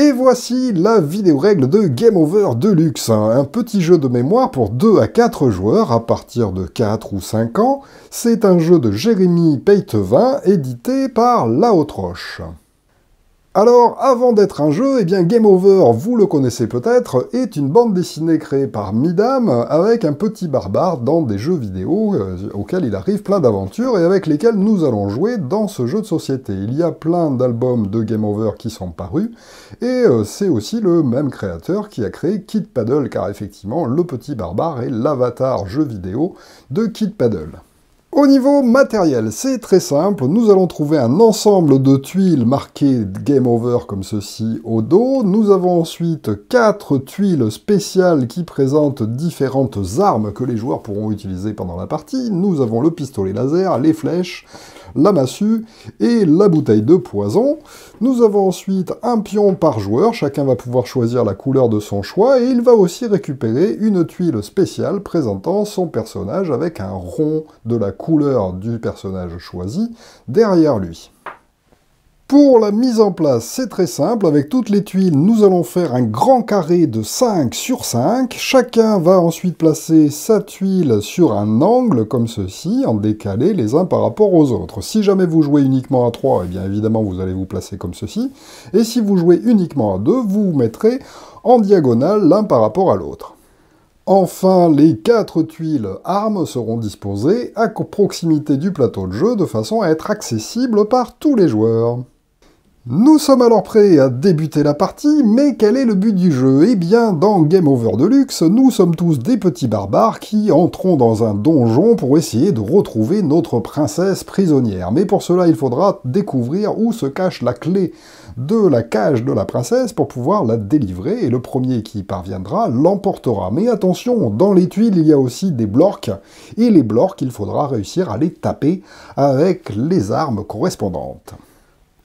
Et voici la vidéo règle de Game Over Deluxe, un petit jeu de mémoire pour 2 à 4 joueurs à partir de 4 ou 5 ans. C'est un jeu de Jérémy Peytevin édité par La Haute Roche. Alors, avant d'être un jeu, eh Game Over, vous le connaissez peut-être, est une bande dessinée créée par Midam avec un petit barbare dans des jeux vidéo euh, auxquels il arrive plein d'aventures et avec lesquels nous allons jouer dans ce jeu de société. Il y a plein d'albums de Game Over qui sont parus et euh, c'est aussi le même créateur qui a créé Kid Paddle car effectivement le petit barbare est l'avatar jeu vidéo de Kid Paddle. Au niveau matériel, c'est très simple. Nous allons trouver un ensemble de tuiles marquées Game Over comme ceci au dos. Nous avons ensuite quatre tuiles spéciales qui présentent différentes armes que les joueurs pourront utiliser pendant la partie. Nous avons le pistolet laser, les flèches, la massue et la bouteille de poison. Nous avons ensuite un pion par joueur, chacun va pouvoir choisir la couleur de son choix, et il va aussi récupérer une tuile spéciale présentant son personnage avec un rond de la couleur du personnage choisi derrière lui. Pour la mise en place, c'est très simple. Avec toutes les tuiles, nous allons faire un grand carré de 5 sur 5. Chacun va ensuite placer sa tuile sur un angle comme ceci, en décalé les uns par rapport aux autres. Si jamais vous jouez uniquement à 3, eh bien évidemment vous allez vous placer comme ceci. Et si vous jouez uniquement à 2, vous vous mettrez en diagonale l'un par rapport à l'autre. Enfin, les quatre tuiles armes seront disposées à proximité du plateau de jeu de façon à être accessibles par tous les joueurs. Nous sommes alors prêts à débuter la partie, mais quel est le but du jeu? Eh bien, dans Game Over Deluxe, nous sommes tous des petits barbares qui entrons dans un donjon pour essayer de retrouver notre princesse prisonnière. Mais pour cela, il faudra découvrir où se cache la clé de la cage de la princesse pour pouvoir la délivrer, et le premier qui y parviendra l'emportera. Mais attention, dans les tuiles, il y a aussi des blocs, et les blocs, il faudra réussir à les taper avec les armes correspondantes.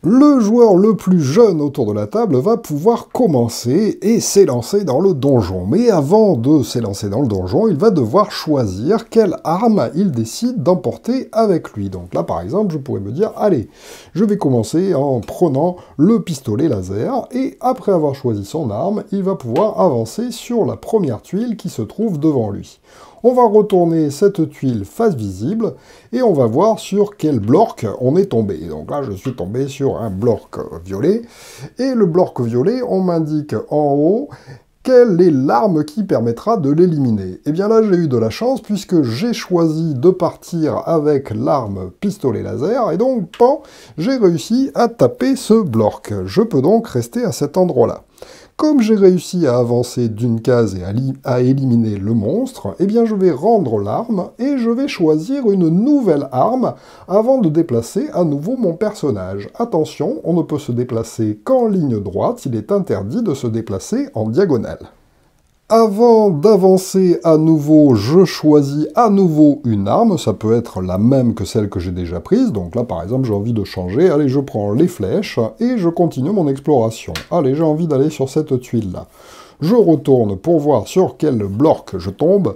Le joueur le plus jeune autour de la table va pouvoir commencer et s'élancer dans le donjon. Mais avant de s'élancer dans le donjon, il va devoir choisir quelle arme il décide d'emporter avec lui. Donc là, par exemple, je pourrais me dire, allez, je vais commencer en prenant le pistolet laser, et après avoir choisi son arme, il va pouvoir avancer sur la première tuile qui se trouve devant lui. On va retourner cette tuile face visible et on va voir sur quel bloc on est tombé. Donc là, je suis tombé sur un bloc violet. Et le bloc violet, on m'indique en haut quelle est l'arme qui permettra de l'éliminer Et eh bien là, j'ai eu de la chance puisque j'ai choisi de partir avec l'arme pistolet laser et donc, j'ai réussi à taper ce bloc. Je peux donc rester à cet endroit-là. Comme j'ai réussi à avancer d'une case et à, éliminer le monstre, eh bien je vais rendre l'arme et je vais choisir une nouvelle arme avant de déplacer à nouveau mon personnage. Attention, on ne peut se déplacer qu'en ligne droite, il est interdit de se déplacer en diagonale. Avant d'avancer à nouveau, je choisis à nouveau une arme, ça peut être la même que celle que j'ai déjà prise, donc là par exemple j'ai envie de changer, allez je prends les flèches et je continue mon exploration. Allez j'ai envie d'aller sur cette tuile là. Je retourne pour voir sur quel bloc je tombe.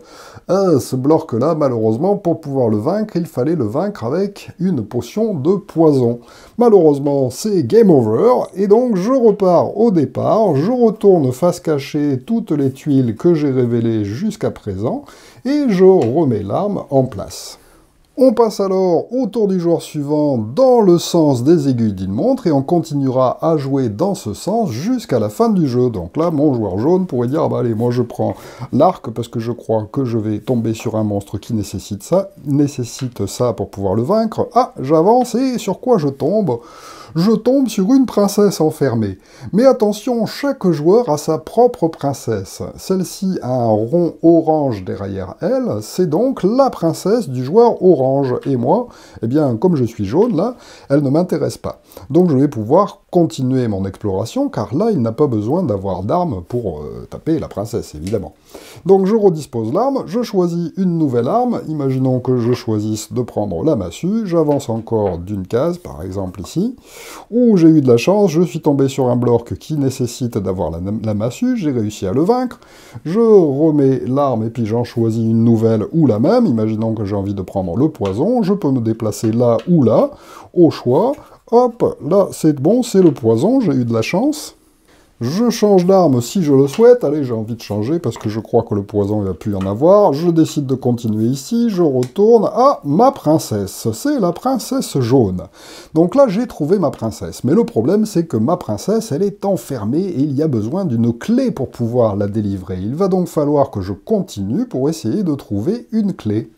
Ce bloc-là, malheureusement, pour pouvoir le vaincre, il fallait le vaincre avec une potion de poison. Malheureusement, c'est game over, et donc je repars au départ, je retourne face cachée toutes les tuiles que j'ai révélées jusqu'à présent, et je remets l'arme en place. On passe alors au tour du joueur suivant dans le sens des aiguilles d'une montre et on continuera à jouer dans ce sens jusqu'à la fin du jeu. Donc là, mon joueur jaune pourrait dire, ah bah allez, moi je prends l'arc parce que je crois que je vais tomber sur un monstre qui nécessite ça, nécessite ça pour pouvoir le vaincre. Ah, j'avance et sur quoi je tombe? Je tombe sur une princesse enfermée. Mais attention, chaque joueur a sa propre princesse. Celle-ci a un rond orange derrière elle, c'est donc la princesse du joueur orange. Et moi, eh bien, comme je suis jaune là, elle ne m'intéresse pas. Donc je vais pouvoir continuer mon exploration, car là, il n'a pas besoin d'avoir d'armes pour euh, taper la princesse, évidemment. Donc je redispose l'arme, je choisis une nouvelle arme, imaginons que je choisisse de prendre la massue, j'avance encore d'une case, par exemple ici, où j'ai eu de la chance, je suis tombé sur un bloc qui nécessite d'avoir la, la, massue, j'ai réussi à le vaincre, je remets l'arme et puis j'en choisis une nouvelle ou la même, imaginons que j'ai envie de prendre le poison, je peux me déplacer là ou là, au choix, Hop, là c'est bon, c'est le poison, j'ai eu de la chance. Je change d'arme si je le souhaite. Allez, j'ai envie de changer parce que je crois que le poison, il va plus y en avoir. Je décide de continuer ici. Je retourne à ma princesse. C'est la princesse jaune. Donc là, j'ai trouvé ma princesse. Mais le problème, c'est que ma princesse, elle est enfermée et il y a besoin d'une clé pour pouvoir la délivrer. Il va donc falloir que je continue pour essayer de trouver une clé.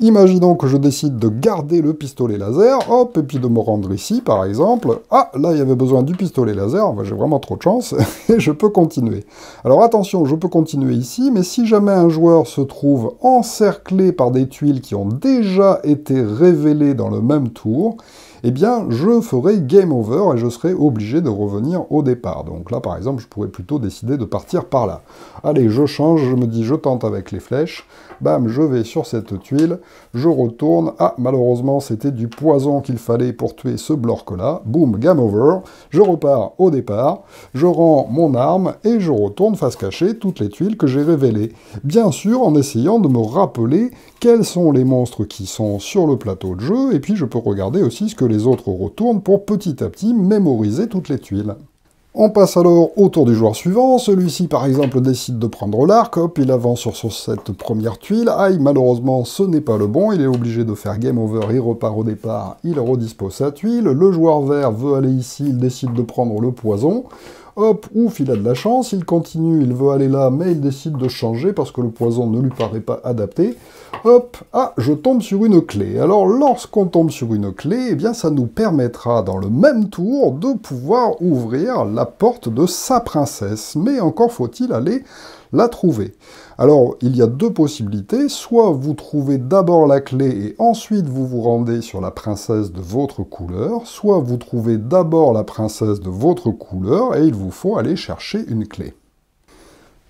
Imaginons que je décide de garder le pistolet laser, hop, et puis de me rendre ici, par exemple. Ah, là, il y avait besoin du pistolet laser, j'ai vraiment trop de chance, et je peux continuer. Alors attention, je peux continuer ici, mais si jamais un joueur se trouve encerclé par des tuiles qui ont déjà été révélées dans le même tour, eh bien, je ferai game over et je serai obligé de revenir au départ. Donc là, par exemple, je pourrais plutôt décider de partir par là. Allez, je change, je me dis, je tente avec les flèches. Bam, je vais sur cette tuile, je retourne. Ah, malheureusement, c'était du poison qu'il fallait pour tuer ce blork-là. Boum, game over. Je repars au départ, je rends mon arme et je retourne face cachée toutes les tuiles que j'ai révélées. Bien sûr, en essayant de me rappeler quels sont les monstres qui sont sur le plateau de jeu, et puis je peux regarder aussi ce que les autres retournent pour petit à petit mémoriser toutes les tuiles. On passe alors au tour du joueur suivant. Celui-ci, par exemple, décide de prendre l'arc. Hop, il avance sur, cette première tuile. Aïe, malheureusement, ce n'est pas le bon. Il est obligé de faire game over. Il repart au départ. Il redispose sa tuile. Le joueur vert veut aller ici. Il décide de prendre le poison. Hop, ouf, il a de la chance, il continue, il veut aller là, mais il décide de changer parce que le poison ne lui paraît pas adapté. Hop, ah, je tombe sur une clé. Alors, lorsqu'on tombe sur une clé, eh bien, ça nous permettra, dans le même tour, de pouvoir ouvrir la porte de sa princesse. Mais encore faut-il aller la trouver. Alors, il y a deux possibilités. Soit vous trouvez d'abord la clé et ensuite vous vous rendez sur la princesse de votre couleur, soit vous trouvez d'abord la princesse de votre couleur et il vous faut aller chercher une clé.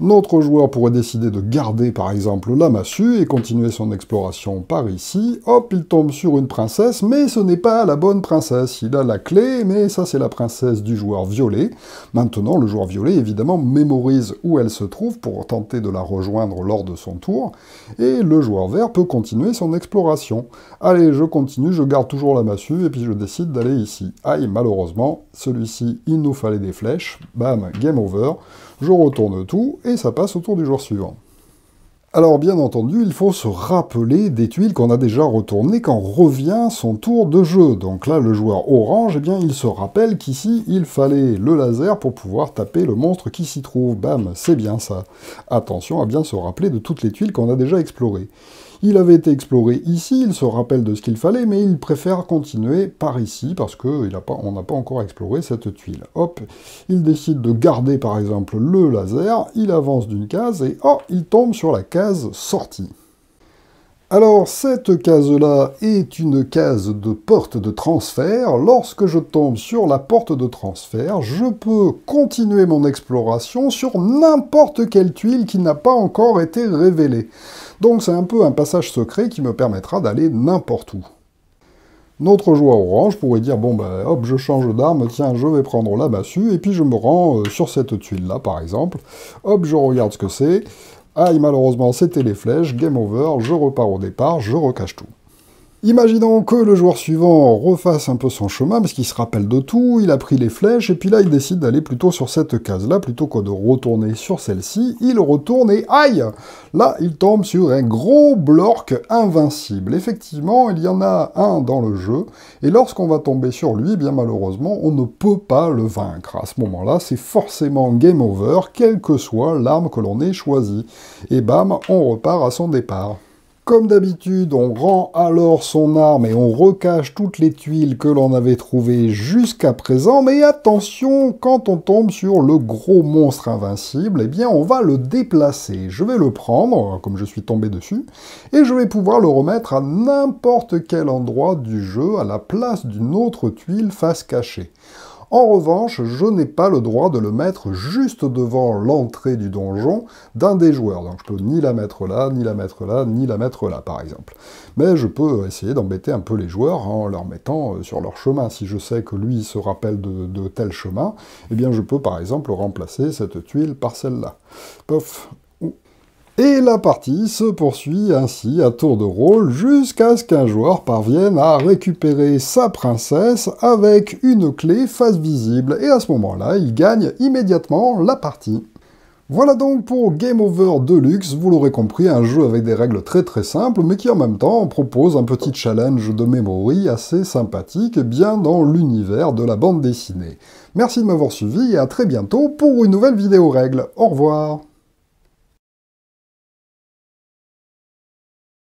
Notre joueur pourrait décider de garder par exemple la massue et continuer son exploration par ici. Hop, il tombe sur une princesse, mais ce n'est pas la bonne princesse. Il a la clé, mais ça c'est la princesse du joueur violet. Maintenant, le joueur violet évidemment mémorise où elle se trouve pour tenter de la rejoindre lors de son tour. Et le joueur vert peut continuer son exploration. Allez, je continue, je garde toujours la massue et puis je décide d'aller ici. Aïe, malheureusement, celui-ci, il nous fallait des flèches. Bam, game over je retourne tout, et ça passe au tour du jour suivant. Alors bien entendu, il faut se rappeler des tuiles qu'on a déjà retournées quand revient son tour de jeu. Donc là, le joueur orange, eh bien, il se rappelle qu'ici, il fallait le laser pour pouvoir taper le monstre qui s'y trouve. Bam, c'est bien ça. Attention à bien se rappeler de toutes les tuiles qu'on a déjà explorées. Il avait été exploré ici, il se rappelle de ce qu'il fallait, mais il préfère continuer par ici, parce qu'on n'a pas, encore exploré cette tuile. Hop, il décide de garder par exemple le laser, il avance d'une case, et oh, il tombe sur la case sortie. Alors, cette case-là est une case de porte de transfert. Lorsque je tombe sur la porte de transfert, je peux continuer mon exploration sur n'importe quelle tuile qui n'a pas encore été révélée. Donc c'est un peu un passage secret qui me permettra d'aller n'importe où. Notre joueur orange pourrait dire, bon ben hop, je change d'arme, tiens, je vais prendre la massue, et puis je me rends euh, sur cette tuile-là, par exemple. Hop, je regarde ce que c'est. Aïe, malheureusement, c'était les flèches, game over, je repars au départ, je recache tout. Imaginons que le joueur suivant refasse un peu son chemin, parce qu'il se rappelle de tout, il a pris les flèches, et puis là il décide d'aller plutôt sur cette case-là, plutôt que de retourner sur celle-ci, il retourne et aïe Là, il tombe sur un gros blork invincible. Effectivement, il y en a un dans le jeu, et lorsqu'on va tomber sur lui, eh bien malheureusement, on ne peut pas le vaincre. À ce moment-là, c'est forcément game over, quelle que soit l'arme que l'on ait choisie. Et bam, on repart à son départ. Comme d'habitude, on rend alors son arme et on recache toutes les tuiles que l'on avait trouvées jusqu'à présent, mais attention, quand on tombe sur le gros monstre invincible, eh bien on va le déplacer. Je vais le prendre, comme je suis tombé dessus, et je vais pouvoir le remettre à n'importe quel endroit du jeu, à la place d'une autre tuile face cachée. En revanche, je n'ai pas le droit de le mettre juste devant l'entrée du donjon d'un des joueurs. Donc je peux ni la mettre là, ni la mettre là, ni la mettre là, par exemple. Mais je peux essayer d'embêter un peu les joueurs en leur mettant euh, sur leur chemin. Si je sais que lui se rappelle de, tel chemin, eh bien je peux par exemple remplacer cette tuile par celle-là. Pof, Et la partie se poursuit ainsi à tour de rôle jusqu'à ce qu'un joueur parvienne à récupérer sa princesse avec une clé face visible, et à ce moment-là, il gagne immédiatement la partie. Voilà donc pour Game Over Deluxe, vous l'aurez compris, un jeu avec des règles très très simples, mais qui en même temps propose un petit challenge de memory assez sympathique, bien dans l'univers de la bande dessinée. Merci de m'avoir suivi et à très bientôt pour une nouvelle vidéo règle. Au revoir